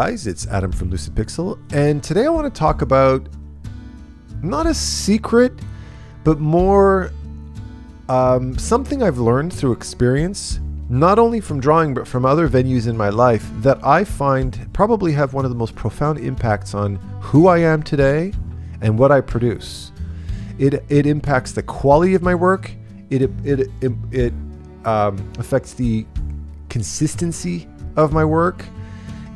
Guys, it's Adam from Lucid Pixul, and today I want to talk about not a secret, but more um, something I've learned through experience, not only from drawing, but from other venues in my life that I find probably have one of the most profound impacts on who I am today and what I produce. It, it impacts the quality of my work, it, it, it, it um, affects the consistency of my work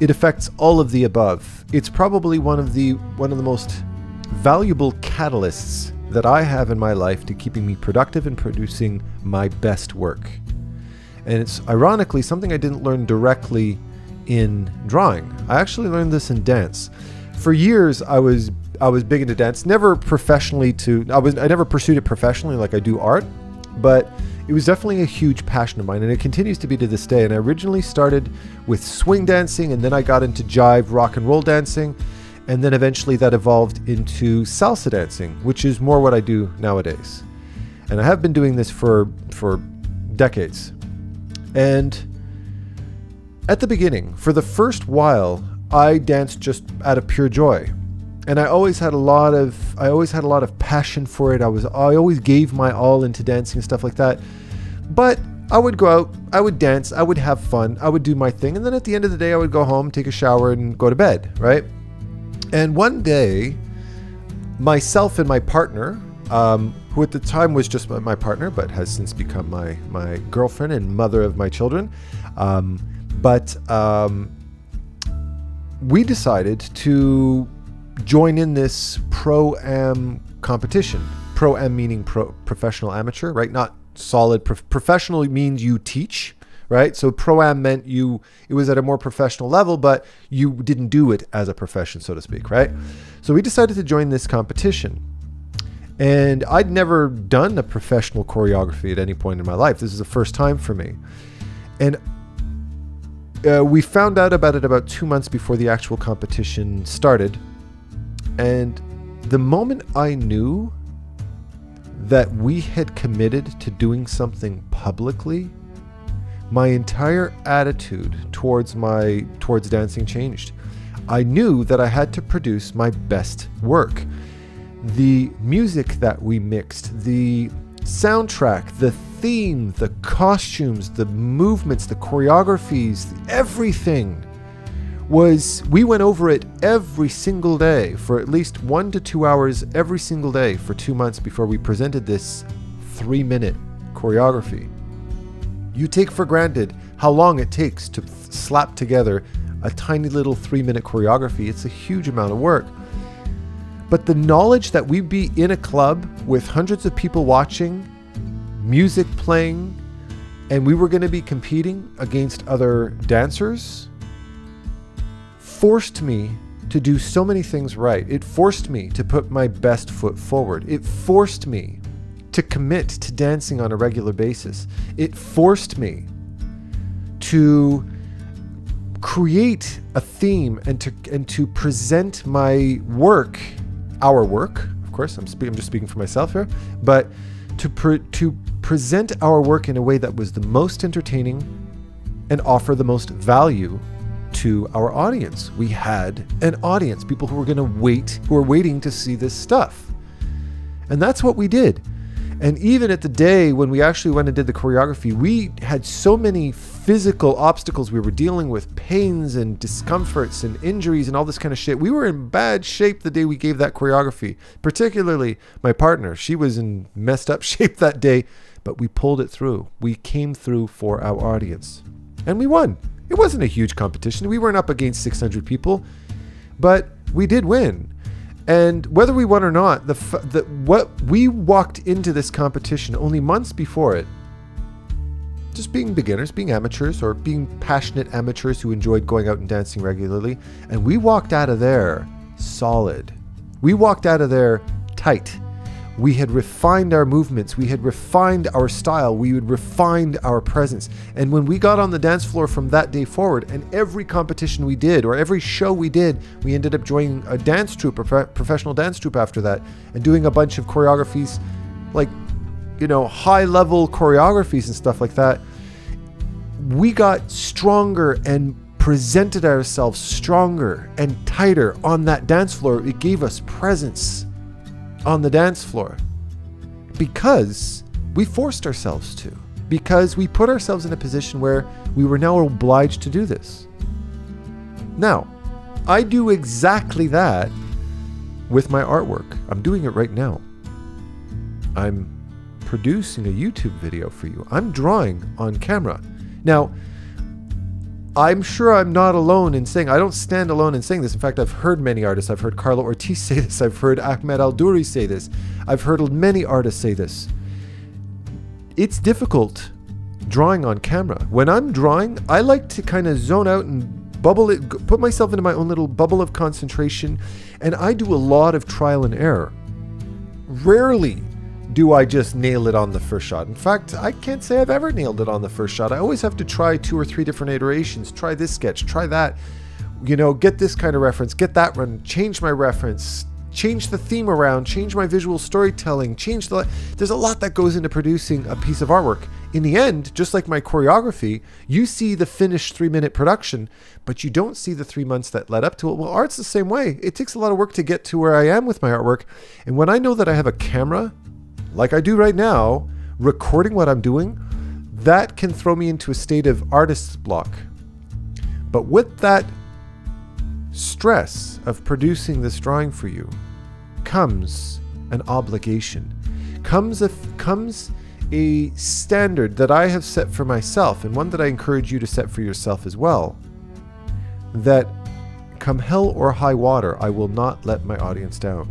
it affects all of the above. It's probably one of the one of the most valuable catalysts that I have in my life to keeping me productive and producing my best work. And it's ironically something I didn't learn directly in drawing. I actually learned this in dance. For years I was I was big into dance, never professionally to I was I never pursued it professionally like I do art, but it was definitely a huge passion of mine, and it continues to be to this day. And I originally started with swing dancing, and then I got into jive rock and roll dancing, and then eventually that evolved into salsa dancing, which is more what I do nowadays. And I have been doing this for for decades. And at the beginning, for the first while, I danced just out of pure joy and I always had a lot of I always had a lot of passion for it. I was I always gave my all into dancing and stuff like that. But I would go out, I would dance, I would have fun, I would do my thing, and then at the end of the day I would go home, take a shower and go to bed, right? And one day myself and my partner um, who at the time was just my partner, but has since become my my girlfriend and mother of my children. Um, but um, we decided to join in this pro am competition. Pro am meaning pro, professional amateur, right? Not solid. Pro, professional means you teach, right? So pro am meant you it was at a more professional level, but you didn't do it as a profession, so to speak, right? So we decided to join this competition. And I'd never done a professional choreography at any point in my life. This is the first time for me. And uh, we found out about it about two months before the actual competition started. And the moment I knew that we had committed to doing something publicly, my entire attitude towards my towards dancing changed. I knew that I had to produce my best work. The music that we mixed, the soundtrack, the theme, the costumes, the movements, the choreographies, everything was we went over it every single day for at least one to two hours every single day for two months before we presented this three minute choreography. You take for granted how long it takes to slap together a tiny little three minute choreography. It's a huge amount of work. But the knowledge that we'd be in a club with hundreds of people watching, music playing, and we were going to be competing against other dancers forced me to do so many things right. It forced me to put my best foot forward. It forced me to commit to dancing on a regular basis. It forced me to create a theme and to and to present my work, our work. Of course, I'm, I'm just speaking for myself here, but to to present our work in a way that was the most entertaining and offer the most value to our audience. We had an audience, people who were going to wait, who were waiting to see this stuff. And that's what we did. And even at the day when we actually went and did the choreography, we had so many physical obstacles we were dealing with pains and discomforts and injuries and all this kind of shit. We were in bad shape the day we gave that choreography, particularly my partner. She was in messed up shape that day, but we pulled it through. We came through for our audience and we won. It wasn't a huge competition. We weren't up against 600 people, but we did win. And whether we won or not, the, the what we walked into this competition only months before it, just being beginners, being amateurs, or being passionate amateurs who enjoyed going out and dancing regularly, and we walked out of there solid. We walked out of there tight we had refined our movements, we had refined our style, we had refined our presence. And when we got on the dance floor from that day forward, and every competition we did, or every show we did, we ended up joining a dance troupe, a professional dance troupe after that, and doing a bunch of choreographies, like, you know, high level choreographies and stuff like that. We got stronger and presented ourselves stronger and tighter on that dance floor. It gave us presence on the dance floor because we forced ourselves to, because we put ourselves in a position where we were now obliged to do this. Now, I do exactly that with my artwork. I'm doing it right now. I'm producing a YouTube video for you. I'm drawing on camera. Now, I'm sure I'm not alone in saying, I don't stand alone in saying this. In fact, I've heard many artists. I've heard Carlo Ortiz say this. I've heard Ahmed Aldoori say this. I've heard many artists say this. It's difficult drawing on camera. When I'm drawing, I like to kind of zone out and bubble it, put myself into my own little bubble of concentration, and I do a lot of trial and error. Rarely do I just nail it on the first shot? In fact, I can't say I've ever nailed it on the first shot. I always have to try two or three different iterations. Try this sketch, try that. You know, get this kind of reference, get that one, change my reference, change the theme around, change my visual storytelling, change the. There's a lot that goes into producing a piece of artwork. In the end, just like my choreography, you see the finished three minute production, but you don't see the three months that led up to it. Well, art's the same way. It takes a lot of work to get to where I am with my artwork. And when I know that I have a camera like I do right now, recording what I'm doing, that can throw me into a state of artist's block. But with that stress of producing this drawing for you comes an obligation, comes a, comes a standard that I have set for myself, and one that I encourage you to set for yourself as well. That come hell or high water, I will not let my audience down.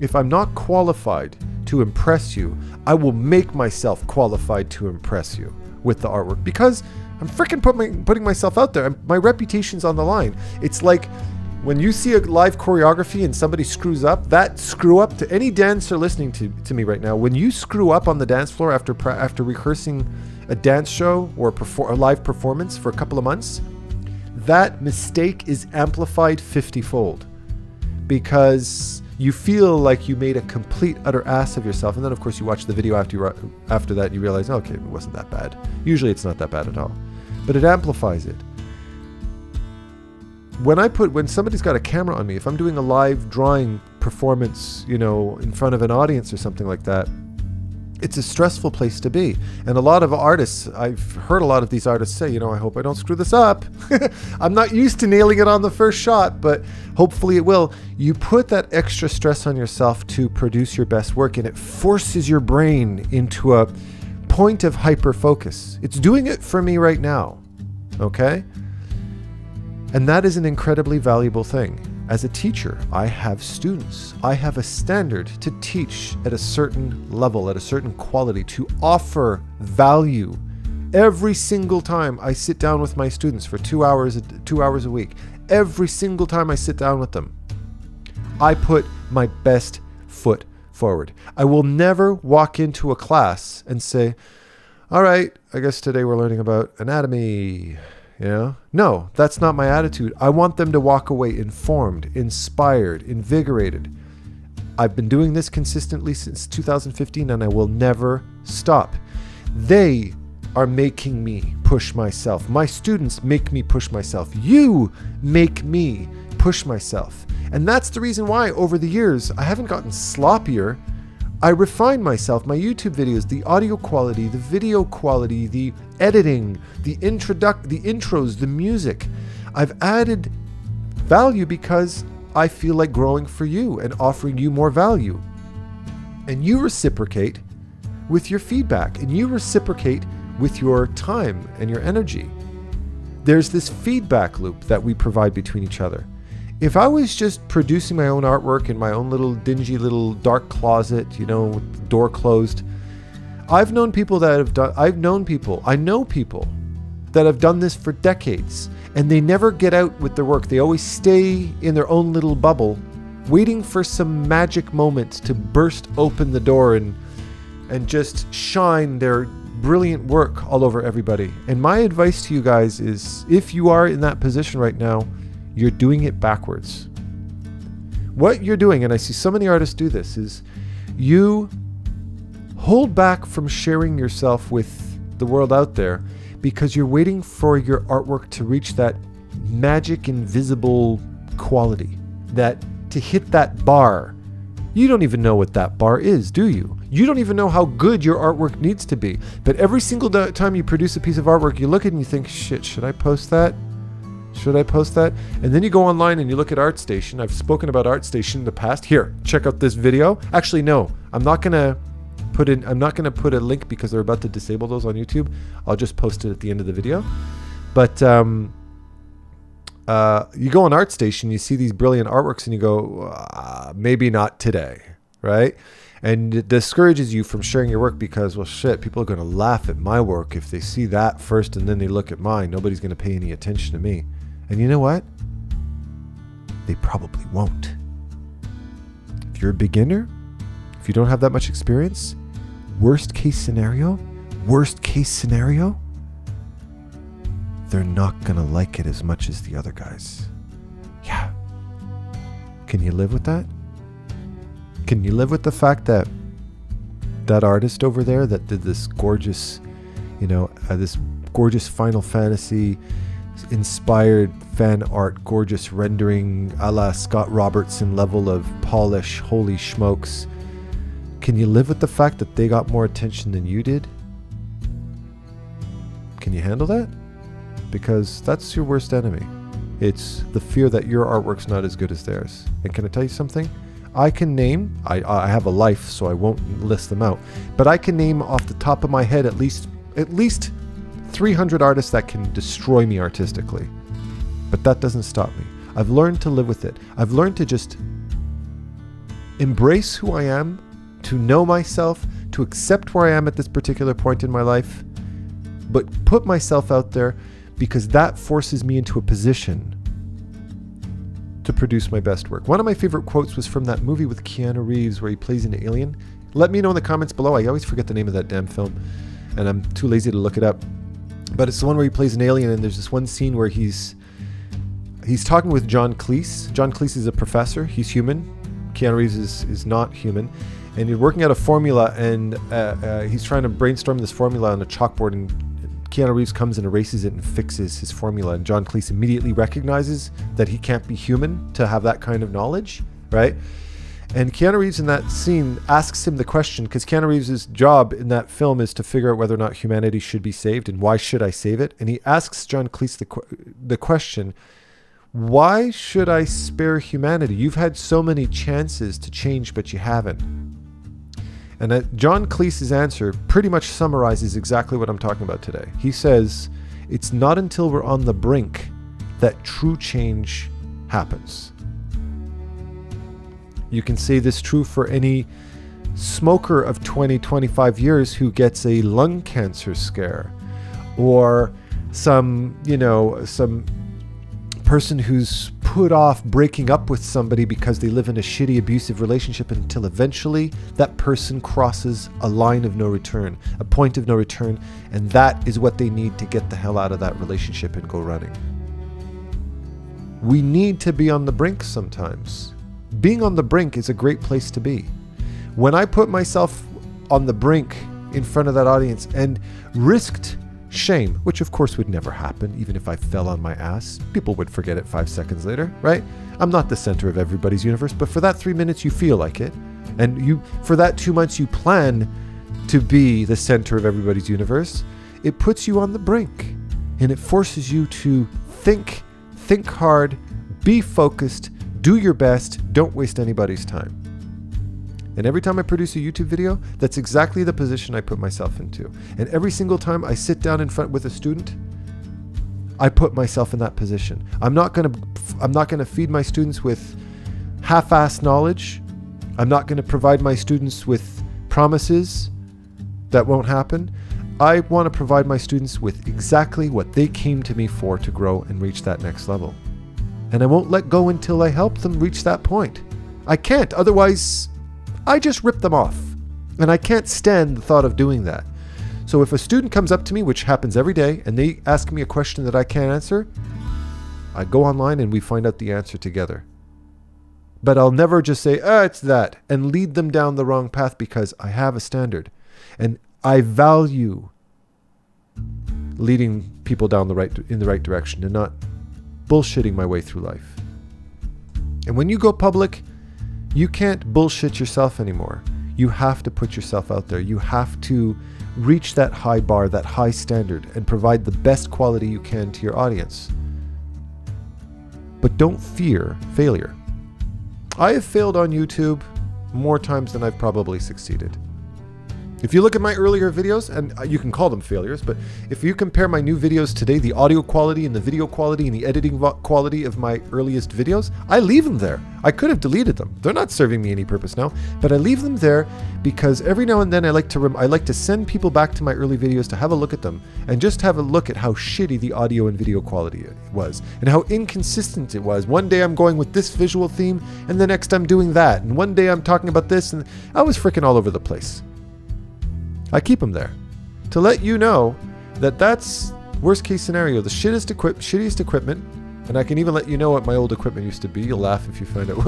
If I'm not qualified to impress you, I will make myself qualified to impress you with the artwork because I'm freaking put my, putting myself out there. My reputation's on the line. It's like when you see a live choreography and somebody screws up, that screw up to any dancer listening to, to me right now, when you screw up on the dance floor after after rehearsing a dance show or a, a live performance for a couple of months, that mistake is amplified 50 fold because you feel like you made a complete utter ass of yourself and then of course you watch the video after you after that and you realize okay it wasn't that bad. Usually it's not that bad at all. But it amplifies it. When i put when somebody's got a camera on me if i'm doing a live drawing performance you know in front of an audience or something like that it's a stressful place to be. And a lot of artists, I've heard a lot of these artists say, you know, I hope I don't screw this up. I'm not used to nailing it on the first shot, but hopefully it will. You put that extra stress on yourself to produce your best work, and it forces your brain into a point of hyper focus. It's doing it for me right now. Okay? And that is an incredibly valuable thing. As a teacher, I have students. I have a standard to teach at a certain level, at a certain quality, to offer value. Every single time I sit down with my students for two hours, two hours a week, every single time I sit down with them, I put my best foot forward. I will never walk into a class and say, All right, I guess today we're learning about anatomy. You know? No, that's not my attitude. I want them to walk away informed, inspired, invigorated. I've been doing this consistently since 2015 and I will never stop. They are making me push myself. My students make me push myself. You make me push myself. And that's the reason why over the years I haven't gotten sloppier. I refine myself, my YouTube videos, the audio quality, the video quality, the editing, the introduc the intros, the music. I've added value because I feel like growing for you and offering you more value. And you reciprocate with your feedback and you reciprocate with your time and your energy. There's this feedback loop that we provide between each other. If I was just producing my own artwork in my own little dingy little dark closet, you know, with the door closed, I've known people that have done, I've known people, I know people that have done this for decades and they never get out with their work. They always stay in their own little bubble, waiting for some magic moment to burst open the door and and just shine their brilliant work all over everybody. And my advice to you guys is if you are in that position right now, you're doing it backwards. What you're doing, and I see so many artists do this, is you hold back from sharing yourself with the world out there because you're waiting for your artwork to reach that magic invisible quality that to hit that bar, you don't even know what that bar is, do you? You don't even know how good your artwork needs to be. But every single time you produce a piece of artwork, you look at it and you think, shit, should I post that? Should I post that? And then you go online and you look at ArtStation. I've spoken about ArtStation in the past. Here, check out this video. Actually, no, I'm not gonna put in. I'm not gonna put a link because they're about to disable those on YouTube. I'll just post it at the end of the video. But um, uh, you go on ArtStation, you see these brilliant artworks, and you go, uh, maybe not today, right? And it discourages you from sharing your work because, well, shit, people are going to laugh at my work if they see that first and then they look at mine. Nobody's going to pay any attention to me. And you know what? They probably won't. If you're a beginner, if you don't have that much experience, worst case scenario, worst case scenario, they're not going to like it as much as the other guys. Yeah. Can you live with that? Can you live with the fact that that artist over there that did this gorgeous, you know, uh, this gorgeous Final Fantasy inspired fan art, gorgeous rendering a la Scott Robertson level of polish, holy smokes. Can you live with the fact that they got more attention than you did? Can you handle that? Because that's your worst enemy. It's the fear that your artwork's not as good as theirs. And can I tell you something? I can name, I, I have a life, so I won't list them out, but I can name off the top of my head at least at least 300 artists that can destroy me artistically. But that doesn't stop me. I've learned to live with it. I've learned to just embrace who I am, to know myself, to accept where I am at this particular point in my life, but put myself out there because that forces me into a position to produce my best work. One of my favorite quotes was from that movie with Keanu Reeves where he plays an alien. Let me know in the comments below. I always forget the name of that damn film, and I'm too lazy to look it up. But it's the one where he plays an alien, and there's this one scene where he's he's talking with John Cleese. John Cleese is a professor. He's human. Keanu Reeves is, is not human. And he's working out a formula, and uh, uh, he's trying to brainstorm this formula on a chalkboard, and Keanu Reeves comes and erases it and fixes his formula. And John Cleese immediately recognizes that he can't be human to have that kind of knowledge, right? And Keanu Reeves in that scene asks him the question because Keanu Reeves' job in that film is to figure out whether or not humanity should be saved and why should I save it. And he asks John Cleese the, the question, why should I spare humanity? You've had so many chances to change, but you haven't. And that John Cleese's answer pretty much summarizes exactly what I'm talking about today. He says, It's not until we're on the brink that true change happens. You can say this true for any smoker of 20, 25 years who gets a lung cancer scare or some, you know, some person who's put off breaking up with somebody because they live in a shitty abusive relationship until eventually that person crosses a line of no return, a point of no return, and that is what they need to get the hell out of that relationship and go running. We need to be on the brink sometimes. Being on the brink is a great place to be. When I put myself on the brink in front of that audience and risked Shame, which of course would never happen, even if I fell on my ass. People would forget it five seconds later, right? I'm not the center of everybody's universe, but for that three minutes you feel like it. And you for that two months you plan to be the center of everybody's universe. It puts you on the brink. And it forces you to think, think hard, be focused, do your best, don't waste anybody's time. And every time I produce a YouTube video, that's exactly the position I put myself into. And every single time I sit down in front with a student, I put myself in that position. I'm not going to I'm not going to feed my students with half-assed knowledge. I'm not going to provide my students with promises that won't happen. I want to provide my students with exactly what they came to me for to grow and reach that next level. And I won't let go until I help them reach that point. I can't, otherwise I just rip them off. And I can't stand the thought of doing that. So if a student comes up to me, which happens every day, and they ask me a question that I can't answer, I go online and we find out the answer together. But I'll never just say, ah, it's that, and lead them down the wrong path because I have a standard. And I value leading people down the right in the right direction and not bullshitting my way through life. And when you go public, you can't bullshit yourself anymore. You have to put yourself out there. You have to reach that high bar, that high standard, and provide the best quality you can to your audience. But don't fear failure. I have failed on YouTube more times than I've probably succeeded. If you look at my earlier videos, and uh, you can call them failures, but if you compare my new videos today, the audio quality and the video quality and the editing quality of my earliest videos, I leave them there. I could have deleted them. They're not serving me any purpose now, but I leave them there because every now and then I like to I like to send people back to my early videos to have a look at them and just have a look at how shitty the audio and video quality was and how inconsistent it was. One day I'm going with this visual theme and the next I'm doing that, and one day I'm talking about this and I was freaking all over the place. I keep them there to let you know that that's worst case scenario, the shittest, equip- shittiest equipment. And I can even let you know what my old equipment used to be. You'll laugh if you find out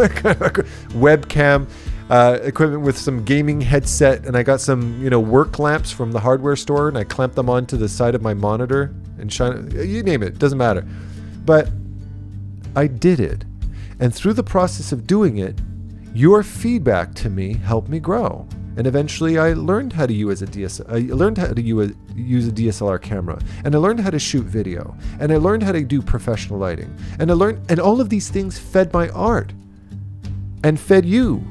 webcam uh, equipment with some gaming headset, and I got some you know work lamps from the hardware store, and I clamped them onto the side of my monitor and shine. You name it, doesn't matter. But I did it, and through the process of doing it, your feedback to me helped me grow. And eventually I learned how to use a DSLR. I learned how to use a DSLR camera. And I learned how to shoot video. And I learned how to do professional lighting. And I learned and all of these things fed my art. And fed you.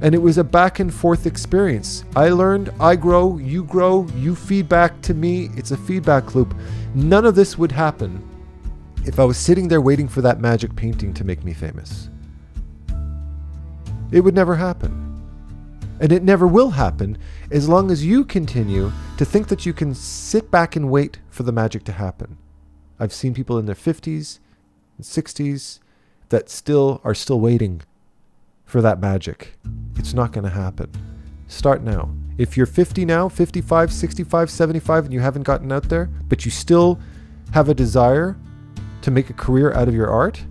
And it was a back and forth experience. I learned, I grow, you grow, you feedback to me. It's a feedback loop. None of this would happen if I was sitting there waiting for that magic painting to make me famous. It would never happen. And it never will happen as long as you continue to think that you can sit back and wait for the magic to happen. I've seen people in their 50s and 60s that still are still waiting for that magic. It's not going to happen. Start now. If you're 50 now, 55, 65, 75, and you haven't gotten out there, but you still have a desire to make a career out of your art,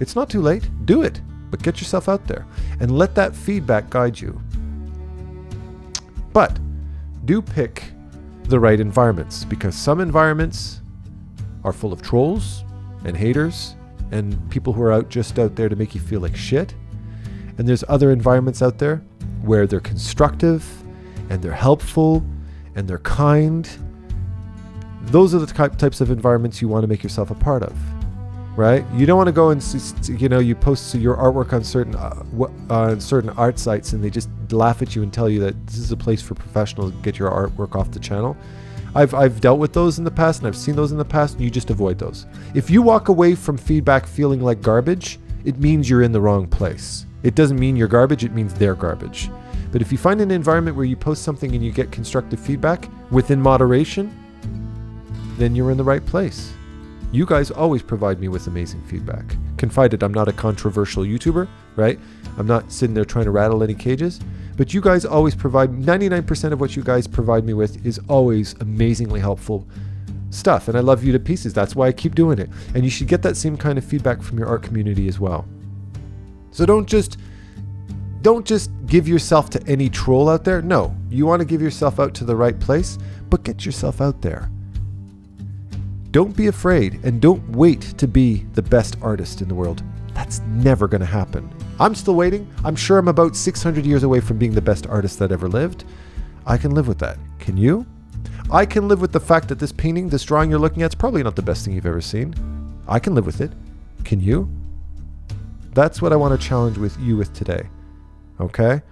it's not too late. Do it, but get yourself out there and let that feedback guide you. But do pick the right environments because some environments are full of trolls and haters and people who are out just out there to make you feel like shit. And there's other environments out there where they're constructive and they're helpful and they're kind. Those are the types of environments you want to make yourself a part of right? You don't want to go and you know you post your artwork on certain uh, on certain art sites and they just laugh at you and tell you that this is a place for professionals to get your artwork off the channel. I've I've dealt with those in the past and I've seen those in the past. And you just avoid those. If you walk away from feedback feeling like garbage, it means you're in the wrong place. It doesn't mean you're garbage. It means they're garbage. But if you find an environment where you post something and you get constructive feedback within moderation, then you're in the right place. You guys always provide me with amazing feedback. Confided, I'm not a controversial YouTuber, right? I'm not sitting there trying to rattle any cages, but you guys always provide 99% of what you guys provide me with is always amazingly helpful stuff. And I love you to pieces. That's why I keep doing it. And you should get that same kind of feedback from your art community as well. So don't just don't just give yourself to any troll out there. No, you want to give yourself out to the right place, but get yourself out there. Don't be afraid and don't wait to be the best artist in the world. That's never going to happen. I'm still waiting. I'm sure I'm about 600 years away from being the best artist that ever lived. I can live with that. Can you? I can live with the fact that this painting, this drawing you're looking at, is probably not the best thing you've ever seen. I can live with it. Can you? That's what I want to challenge with you with today. Okay?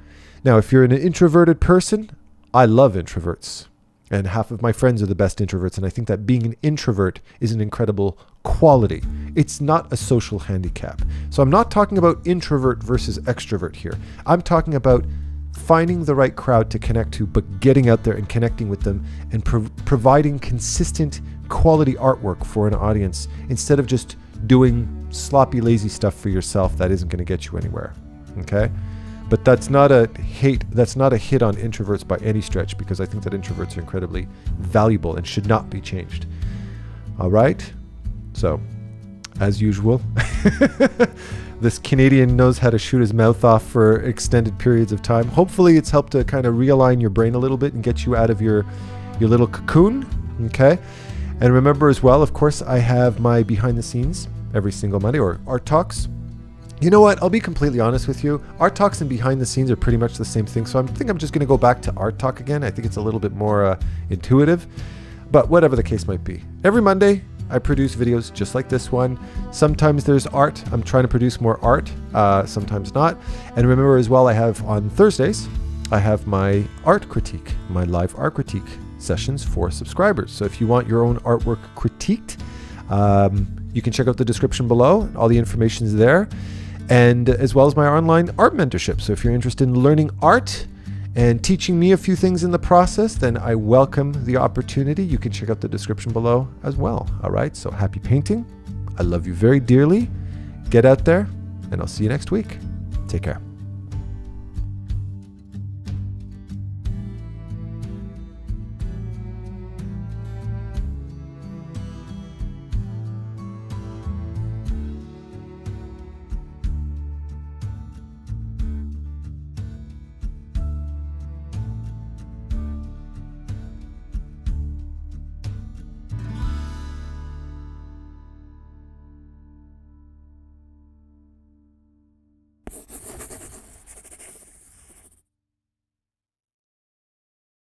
Now, if you're an introverted person, I love introverts. And half of my friends are the best introverts. And I think that being an introvert is an incredible quality. It's not a social handicap. So I'm not talking about introvert versus extrovert here. I'm talking about finding the right crowd to connect to, but getting out there and connecting with them and pro- providing consistent quality artwork for an audience instead of just doing sloppy, lazy stuff for yourself that isn't going to get you anywhere. Okay? But that's not a hate, that's not a hit on introverts by any stretch because I think that introverts are incredibly valuable and should not be changed. All right? So, as usual, this Canadian knows how to shoot his mouth off for extended periods of time. Hopefully, it's helped to kind of realign your brain a little bit and get you out of your your little cocoon. Okay. And remember as well, of course, I have my behind the scenes every single Monday or art talks. You know what? I'll be completely honest with you. Art talks and behind the scenes are pretty much the same thing. So I think I'm just going to go back to art talk again. I think it's a little bit more uh, intuitive, but whatever the case might be. Every Monday, I produce videos just like this one. Sometimes there's art. I'm trying to produce more art, uh, sometimes not. And remember as well, I have on Thursdays, I have my art critique, my live art critique sessions for subscribers. So if you want your own artwork critiqued, um, you can check out the description below. All the information is there. And as well as my online art mentorship. So if you're interested in learning art, and teaching me a few things in the process, then I welcome the opportunity. You can check out the description below as well. All right, so happy painting. I love you very dearly. Get out there, and I'll see you next week. Take care.